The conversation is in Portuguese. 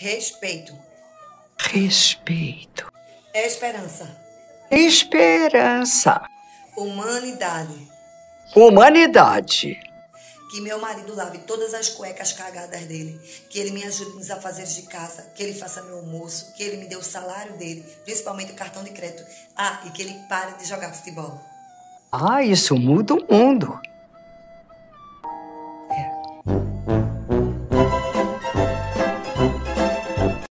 Respeito. Respeito. É esperança. Esperança. Humanidade. Humanidade. Que meu marido lave todas as cuecas cagadas dele. Que ele me ajude nos afazeres de casa. Que ele faça meu almoço. Que ele me dê o salário dele. Principalmente o cartão de crédito. Ah, e que ele pare de jogar futebol. Ah, isso muda o mundo.